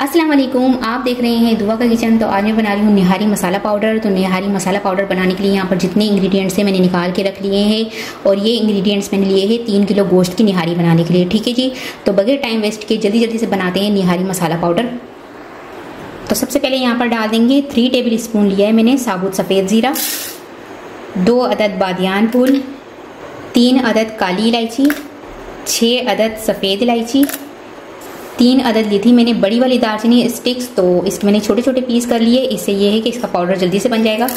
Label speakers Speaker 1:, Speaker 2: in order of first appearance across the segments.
Speaker 1: अस्सलाम वालेकुम आप देख रहे हैं दुआ का किचन। तो आज मैं बना रही हूँ निहारी मसाला पाउडर। तो निहारी मसाला पाउडर बनाने के लिए यहाँ पर जितने इंग्रेडिएंट्स हैं मैंने निकाल के रख लिए हैं। और ये इंग्रेडिएंट्स मैंने लिए हैं तीन किलो गोश्त की निहारी बनाने के लिए, ठीक है जी? तो बगैर टाइम वेस्ट के जल्दी जल्दी से बनाते हैं निहारी मसाला पाउडर। तो सबसे पहले यहाँ पर डाल देंगे थ्री टेबल स्पून लिया है मैंने साबुत सफ़ेद ज़ीरा, दो अदद बादियान फूल, तीन अदद काली इलायची छः अदद सफ़ेद इलायची तीन अदद ली थी। मैंने बड़ी वाली दालचीनी स्टिक्स तो इसके मैंने छोटे छोटे पीस कर लिए। इससे ये है कि इसका पाउडर जल्दी से बन जाएगा।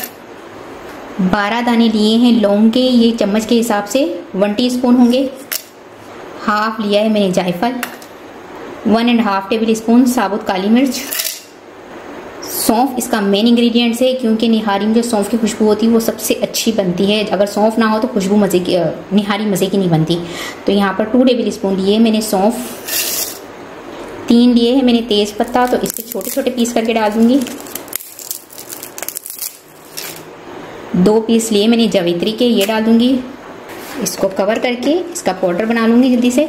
Speaker 1: बारह दाने लिए हैं लौंग के। ये चम्मच के हिसाब से वन टीस्पून होंगे। हाफ़ लिया है मैंने जायफल। One and half tablespoon साबुत काली मिर्च। सौंफ इसका मेन इंग्रेडिएंट्स है क्योंकि निहारी में जो सौंफ की खुशबू होती है, वो सबसे अच्छी बनती है। अगर सौंफ ना हो तो खुशबू मज़े की, निहारी मज़े की नहीं बनती। तो यहाँ पर टू टेबल स्पून लिए मैंने सौंफ। तीन लिए हैं मैंने तेज पत्ता तो इसके छोटे छोटे पीस करके डाल दूँगी। दो पीस लिए मैंने जवित्री के, ये डाल दूँगी। इसको कवर करके इसका पाउडर बना लूँगी जल्दी से।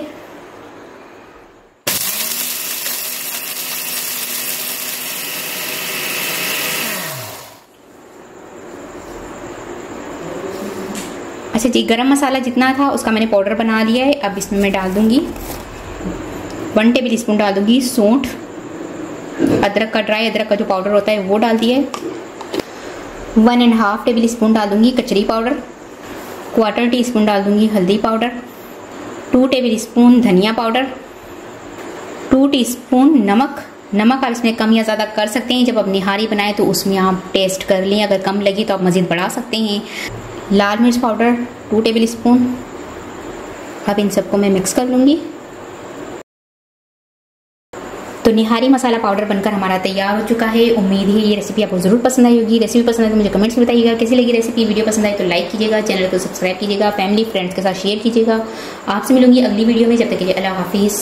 Speaker 1: अच्छा जी, गरम मसाला जितना था उसका मैंने पाउडर बना लिया है, अब इसमें मैं डाल दूँगी। वन टेबल स्पून डाल दूँगी सूंठ। अदरक का ड्राई, अदरक का जो पाउडर होता है वो डाल दिया one and half tablespoon डाल दूँगी कचरी पाउडर। क्वार्टर टी स्पून डाल दूँगी हल्दी पाउडर। टू टेबल स्पून धनिया पाउडर। टू टी स्पून नमक। नमक आप इसमें कम या ज़्यादा कर सकते हैं। जब आप निहारी बनाएँ तो उसमें आप टेस्ट कर लें। अगर कम लगी तो आप मज़ीद बढ़ा सकते हैं। लाल मिर्च पाउडर, टू टेबल स्पून। अब इन सबको मैं मिक्स कर लूँगी। तो निहारी मसाला पाउडर बनकर हमारा तैयार हो चुका है। उम्मीद है ये रेसिपी आपको ज़रूर पसंद आई होगी। रेसिपी पसंद आए तो मुझे कमेंट्स में बताइएगा कैसी लगी रेसिपी वीडियो पसंद आए तो लाइक कीजिएगा चैनल को सब्सक्राइब कीजिएगा फैमिली फ्रेंड्स के साथ शेयर कीजिएगा। आपसे मिलूँगी अगली वीडियो में। जब तक के लिए अल्लाह हाफिज़।